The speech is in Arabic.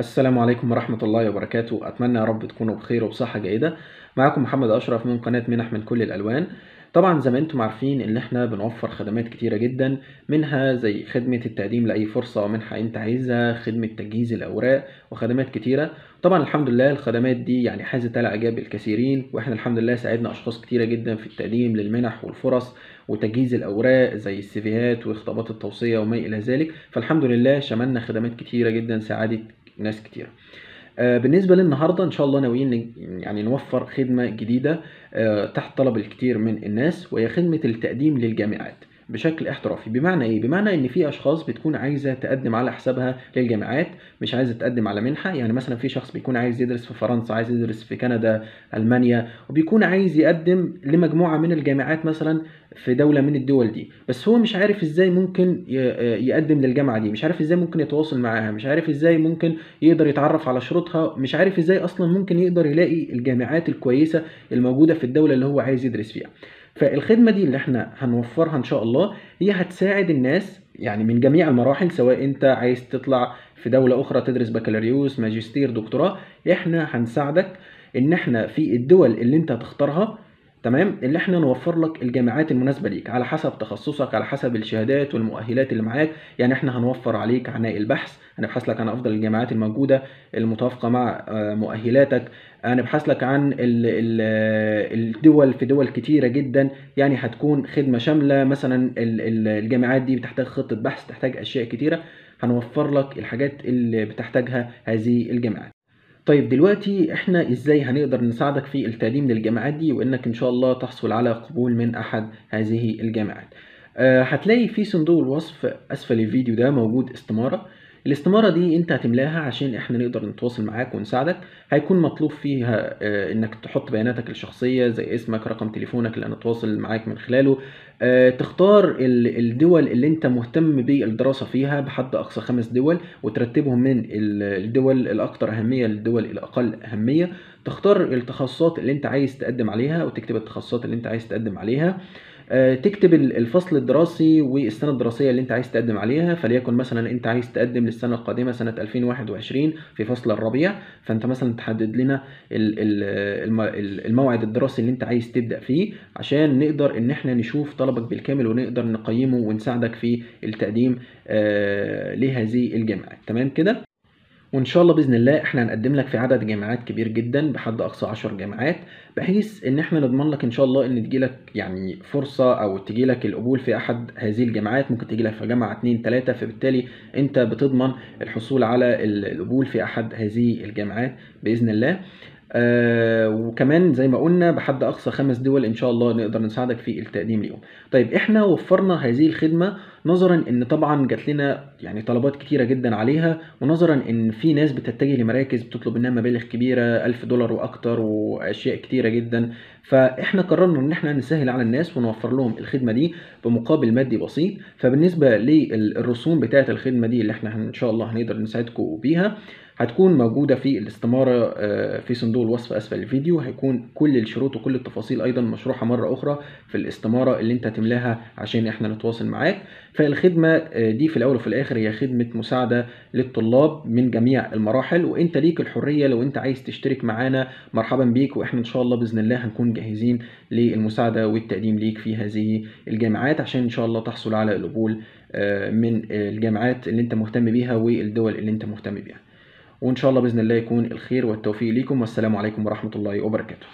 السلام عليكم ورحمة الله وبركاته. أتمنى يا رب تكونوا بخير وبصحة جيدة. معاكم محمد أشرف من قناة منح من كل الألوان. طبعا زي ما أنتم عارفين إن إحنا بنوفر خدمات كتيرة جدا منها زي خدمة التقديم لأي فرصة منحة أنت عايزها خدمة تجهيز الأوراق وخدمات كتيرة. طبعا الحمد لله الخدمات دي يعني حازت على إعجاب الكثيرين وإحنا الحمد لله ساعدنا أشخاص كتيرة جدا في التقديم للمنح والفرص وتجهيز الأوراق زي السيفيهات وخطابات التوصية وما إلى ذلك. فالحمد لله شملنا خدمات كتيرة جدا ساعدت ناس كتيرة آه، بالنسبة للنهاردة إن شاء الله ناويين يعني نوفر خدمة جديدة آه، تحت طلب الكثير من الناس وهي خدمة التقديم للجامعات. بشكل احترافي. بمعنى إيه؟ بمعنى إن في أشخاص بتكون عايزة تقدم على حسابها للجامعات مش عايزة تقدم على منحة. يعني مثلا في شخص بيكون عايز يدرس في فرنسا عايز يدرس في كندا ألمانيا وبيكون عايز يقدم لمجموعة من الجامعات مثلا في دولة من الدول دي. بس هو مش عارف إزاي ممكن ي- يقدم للجامعة دي. مش عارف إزاي ممكن يتواصل معاها. مش عارف إزاي ممكن يقدر يتعرف على شروطها. مش عارف إزاي أصلا ممكن يقدر يلاقي الجامعات الكويسة الموجودة في الدولة اللي هو عايز يدرس فيها. فالخدمة دي اللي إحنا هنوفرها إن شاء الله هي هتساعد الناس يعني من جميع المراحل سواء أنت عايز تطلع في دولة أخرى تدرس بكالوريوس ماجستير دكتوراه إحنا هنساعدك إن إحنا في الدول اللي أنت هتختارها تمام؟ اللي إحنا نوفر لك الجامعات المناسبة ليك على حسب تخصصك على حسب الشهادات والمؤهلات اللي معاك. يعني إحنا هنوفر عليك عناء البحث هنبحث لك عن أفضل الجامعات الموجودة المتوافقة مع آه، مؤهلاتك. هنبحث لك عن ال- ال- الدول في دول كتيرة جدا. يعني هتكون خدمة شاملة. مثلا ال- ال- الجامعات دي بتحتاج خطة بحث تحتاج أشياء كتيرة. هنوفر لك الحاجات اللي بتحتاجها هذه الجامعات. طيب دلوقتي إحنا إزاي هنقدر نساعدك في التقديم للجامعات دي؟ وإنك إن شاء الله تحصل على قبول من أحد هذه الجامعات. آه، هتلاقي في صندوق الوصف أسفل الفيديو ده موجود استمارة. الاستمارة دي انت هتملاها عشان إحنا نقدر نتواصل معاك ونساعدك. هيكون مطلوب فيها آه، انك تحط بياناتك الشخصية زي اسمك رقم تليفونك اللي هنتواصل معاك من خلاله. آه، تختار ال- الدول اللي انت مهتم بالدراسة فيها بحد أقصى خمس دول وترتبهم من ال- الدول الاكثر أهمية للدول الأقل أهمية. تختار التخصصات اللي انت عايز تقدم عليها وتكتب التخصصات اللي انت عايز تقدم عليها. تكتب ال- الفصل الدراسي والسنة الدراسية اللي انت عايز تقدم عليها فليكن مثلا انت عايز تقدم للسنة القادمة سنة 2021 في فصل الربيع فانت مثلا تحدد لنا ال- ال- الم- ال- الموعد الدراسي اللي انت عايز تبدأ فيه عشان نقدر ان إحنا نشوف طلبك بالكامل ونقدر نقيمه ونساعدك في التقديم آه، لهذه الجامعات تمام كده؟ وإن شاء الله بإذن الله إحنا هنقدم لك في عدد جامعات كبير جدا بحد أقصى 10 جامعات بحيث إن إحنا نضمن لك إن شاء الله إن تجيلك يعني فرصة أو تجيلك القبول في أحد هذه الجامعات. ممكن تجيلك في جامعة 2 3 فبالتالي أنت بتضمن الحصول على ال- القبول في أحد هذه الجامعات بإذن الله. آه وكمان زي ما قلنا بحد أقصى خمس دول إن شاء الله نقدر نساعدك في التقديم ليهم. طيب إحنا وفرنا هذه الخدمة نظرا إن طبعا جات لنا يعني طلبات كتيرة جدا عليها ونظرا إن في ناس بتتجه لمراكز بتطلب منها مبالغ كبيرة ألف دولار وأكتر وأشياء كتيرة جدا. فإحنا قررنا إن إحنا نسهل على الناس ونوفر لهم الخدمة دي بمقابل مادي بسيط. فبالنسبة للرسوم بتاعة الخدمة دي اللي إحنا إن شاء الله هنقدر نساعدكم بيها هتكون موجودة في الاستمارة آه، في صندوق الوصف أسفل الفيديو. هيكون كل الشروط وكل التفاصيل أيضا مشروحة مرة أخرى في الاستمارة اللي أنت هتملاها عشان إحنا نتواصل معاك. فالخدمة آه، دي في الأول وفي الآخر هي خدمة مساعدة للطلاب من جميع المراحل. وأنت ليك الحرية لو أنت عايز تشترك معانا مرحبا بيك. وإحنا إن شاء الله بإذن الله هنكون جاهزين للمساعدة والتقديم ليك في هذه الجامعات عشان إن شاء الله تحصل على القبول آه، من الجامعات اللي أنت مهتم بيها والدول اللي أنت مهتم بيها. وإن شاء الله بإذن الله يكون الخير والتوفيق ليكم والسلام عليكم ورحمة الله وبركاته.